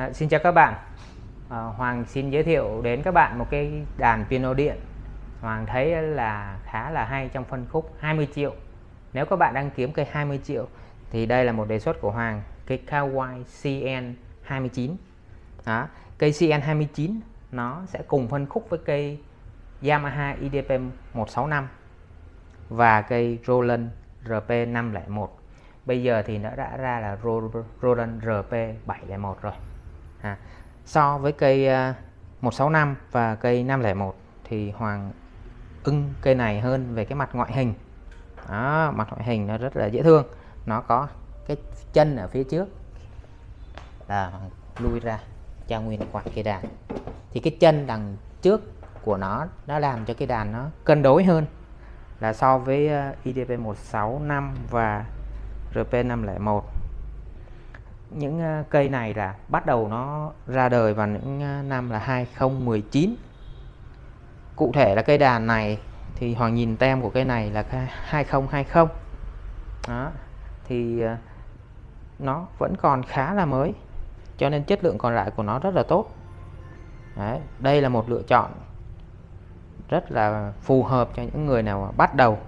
À, xin chào các bạn. À, Hoàng xin giới thiệu đến các bạn một cái đàn piano điện. Hoàng thấy là khá là hay trong phân khúc 20 triệu. Nếu các bạn đang kiếm cây 20 triệu thì đây là một đề xuất của Hoàng cây Kawai CN 29 đó cây CN 29 nó sẽ cùng phân khúc với cây Yamaha IDP 165 và cây Roland RP 501 bây giờ thì nó đã ra là Roland RP 701 rồi à, so với cây à, 165 và cây 501 thì Hoàng ưng cây này hơn về cái mặt ngoại hình. Đó, mặt ngoại hình nó rất là dễ thương. Nó có cái chân ở phía trước. Là lui ra cho nguyên quạt cây đàn. Thì cái chân đằng trước của nó nó làm cho cái đàn nó cân đối hơn. Là so với à, IDP 165 và RP 501 những ờ, cây này là bắt đầu nó ra đời vào những ờ, năm là 2019 cụ thể là cây đàn này thì Hoàng nhìn tem của cây này là 2020 đó thì ờ, nó vẫn còn khá là mới cho nên chất lượng còn lại của nó rất là tốt. Đấy, đây là một lựa chọn rất là phù hợp cho những người nào bắt đầu.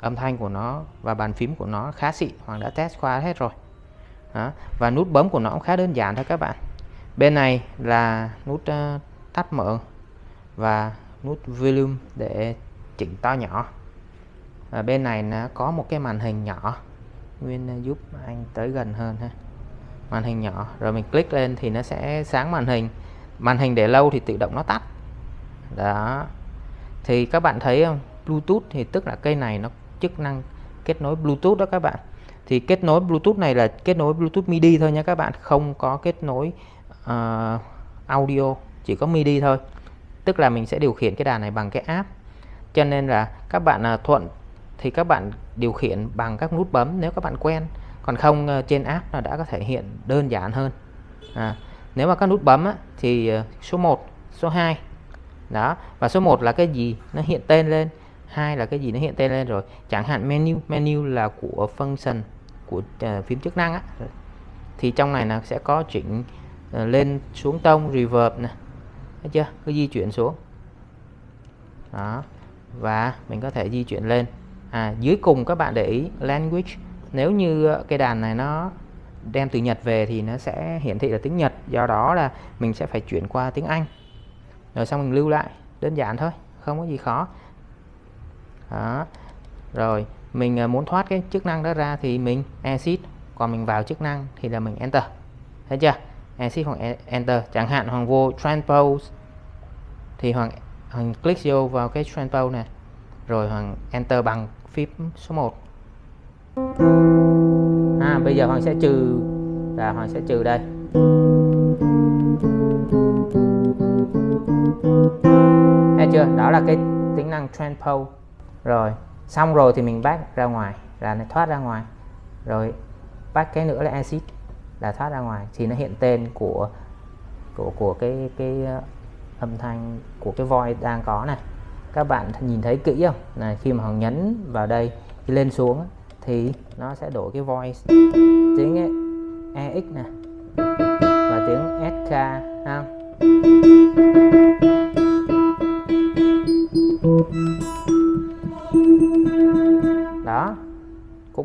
Âm thanh của nó và bàn phím của nó khá xịn Hoàng đã test qua hết rồi đó. và nút bấm của nó cũng khá đơn giản thôi các bạn. Bên này là nút uh, tắt mở và nút volume để chỉnh to nhỏ. Và bên này nó có một cái màn hình nhỏ. Nguyên ờ, giúp anh tới gần hơn ha. Màn hình nhỏ. Rồi mình click lên thì nó sẽ sáng màn hình. Màn hình để lâu thì tự động nó tắt. Đó. Thì các bạn thấy không? Bluetooth thì tức là cây này nó chức năng kết nối Bluetooth đó các bạn thì kết nối Bluetooth này là kết nối Bluetooth MIDI thôi nha các bạn không có kết nối uh, audio chỉ có MIDI thôi. Tức là mình sẽ điều khiển cái đàn này bằng cái app. Cho nên là các bạn uh, thuận thì các bạn điều khiển bằng các nút bấm nếu các bạn quen. Còn không uh, trên app nó đã có thể hiện đơn giản hơn. À, nếu mà các nút bấm á, thì uh, số 1 số 2 đó và số 1 là cái gì? Nó hiện tên lên. Hai là cái gì? Nó hiện tên lên rồi. Chẳng hạn menu menu là của function của à, uh, phím chức năng á. Thì trong này là sẽ có chỉnh uh, lên xuống tông reverb nè. Thấy chưa? Cứ di chuyển xuống. Đó. Và mình có thể di chuyển lên. À dưới cùng các bạn để ý language. Nếu như à, cái đàn này nó đem từ Nhật về thì nó sẽ hiển thị là tiếng Nhật. Do đó là mình sẽ phải chuyển qua tiếng Anh. Rồi xong mình lưu lại đơn giản thôi không có gì khó. Đó. Rồi mình à, muốn thoát cái chức năng đó ra thì mình exit còn mình vào chức năng thì là mình enter. Thấy chưa? Exit hoặc enter, chẳng hạn hoàng vô transpose, thì hoàng hoàng click vô vào cái transpose này, rồi hoàng enter bằng phím số 1 à bây giờ hoàng sẽ trừ, là hoàng sẽ trừ đây. Thấy chưa? Đó là cái tính năng transpose. Rồi xong rồi thì mình back ra ngoài, là nó thoát ra ngoài. Rồi back cái nữa là exit là thoát ra ngoài. Thì nó hiện tên của của của cái cái ờ, âm thanh của cái voice đang có này. Các bạn nhìn thấy kỹ không? Này, khi mà họ nhấn vào đây lên xuống thì nó sẽ đổi cái voice tiếng EX nè, và tiếng SK ha?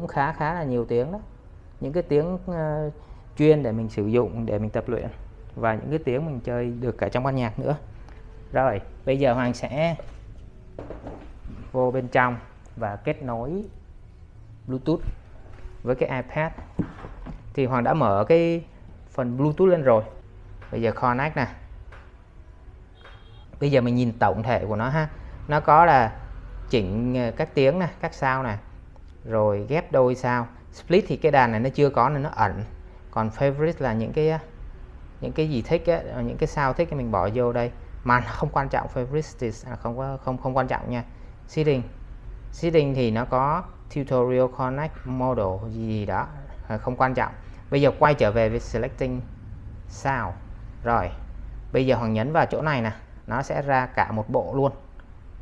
Khá khá là nhiều tiếng đó. Những cái tiếng uh, chuyên để mình sử dụng để mình tập luyện và những cái tiếng mình chơi được cả trong ban nhạc nữa. Rồi bây giờ Hoàng sẽ vô bên trong và kết nối Bluetooth với cái iPad. Thì Hoàng đã mở cái phần Bluetooth lên rồi. Bây giờ connect nè. Bây giờ mình nhìn tổng thể của nó ha. Nó có là chỉnh ờ, các tiếng nè các sao nè rồi ghép đôi sao. Split thì cái đàn này nó chưa có nên nó ẩn. Còn favorite là những cái những cái gì thích ấy, những cái sao thích thì mình bỏ vô đây. Mà không quan trọng favorite là không có không không quan trọng nha. Seeding. Seeding thì nó có tutorial connect model gì đó à, không quan trọng. Bây giờ quay trở về với selecting sao. Rồi bây giờ hoàng nhấn vào chỗ này nè. Nó sẽ ra cả một bộ luôn.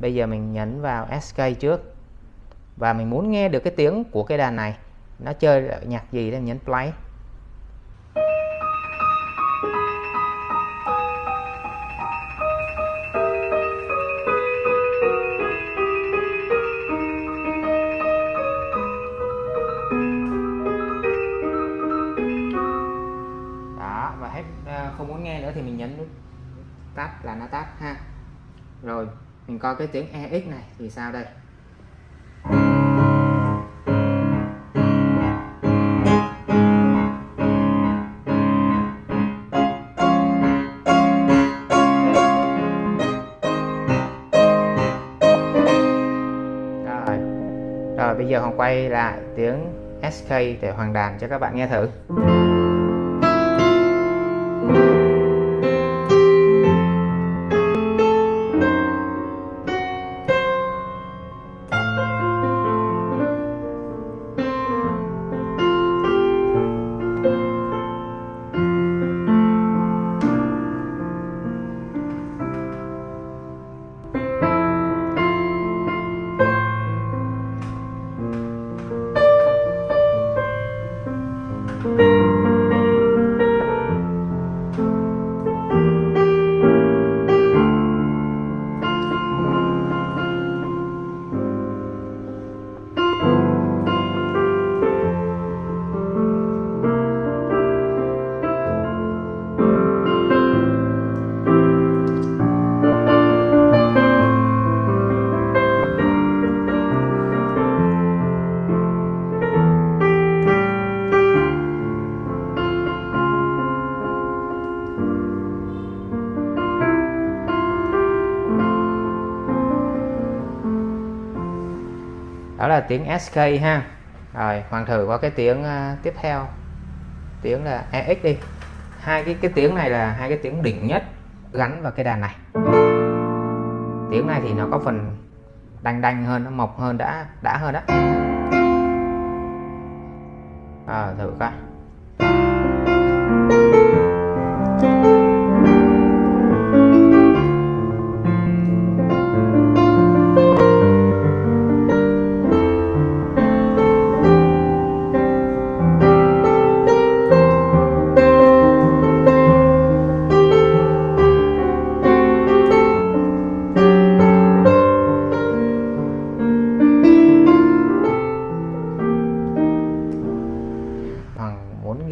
Bây giờ mình nhấn vào SK trước và mình muốn nghe được cái tiếng của cái đàn này. Nó chơi nhạc gì thì nhấn play. Đó, và hết ờ, không muốn nghe nữa thì mình nhấn tắt là nó tắt ha. Rồi, mình coi cái tiếng EX này thì sao đây? Bây giờ Hoàng quay lại tiếng SK để Hoàng đàn cho các bạn nghe thử. Tiếng SK ha. Rồi hoàng thử qua cái tiếng uh, tiếp theo. Tiếng là EX đi. Hai cái cái tiếng này là hai cái tiếng đỉnh nhất gắn vào cái đàn này. Tiếng này thì nó có phần đanh đanh hơn nó mộc hơn đã đã hơn đó à, ờ, thử coi.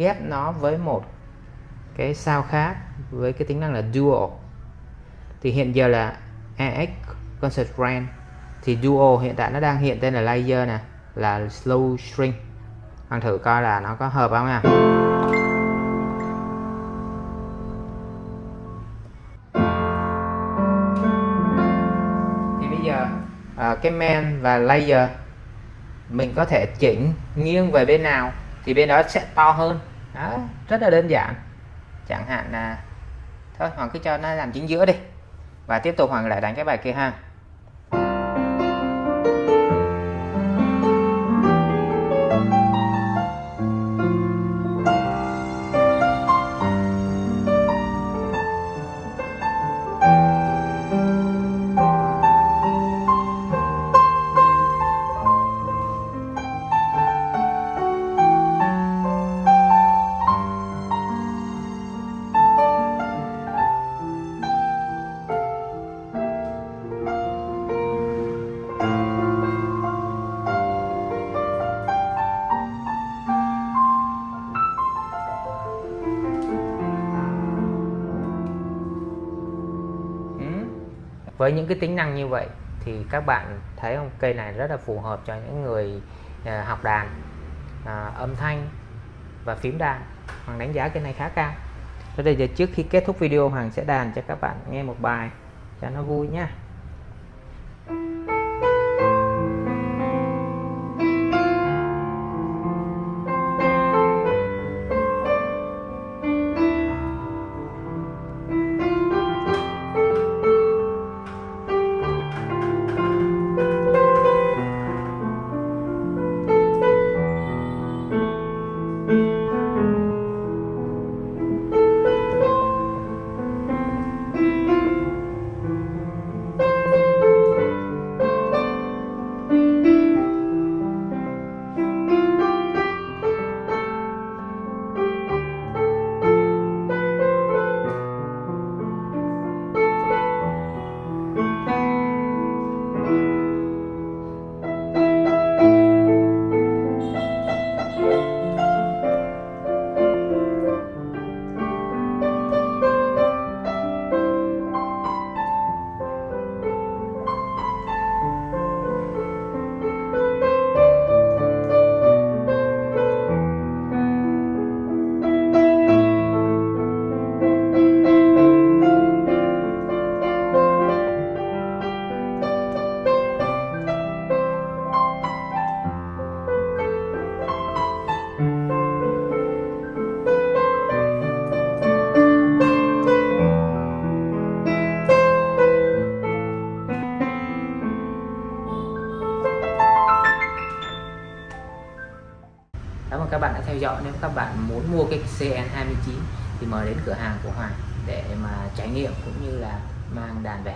Ghép nó với một cái sao khác với cái tính năng là dual. Thì hiện giờ là AX concert Grand thì dual hiện tại nó đang hiện tên là layer nè là slow string. Anh thử coi là nó có hợp không nha thì bây giờ à, cái main và layer mình có thể chỉnh nghiêng về bên nào thì bên đó sẽ to hơn đó, rất là đơn giản. Chẳng hạn là thôi hoàng cứ cho nó làm chính giữa đi. Và tiếp tục hoàng lại đánh cái bài kia ha. Với những cái tính năng như vậy thì các bạn thấy không? Cây này rất là phù hợp cho những người à, học đàn à, âm thanh và phím đàn. Hoàng đánh giá cây này khá cao. Thế đây giờ trước khi kết thúc video Hoàng sẽ đàn cho các bạn nghe một bài cho nó vui nhé theo dõi nếu các bạn muốn mua cái CN29 thì mời đến cửa hàng của Hoàng để mà trải nghiệm cũng như là mang đàn về.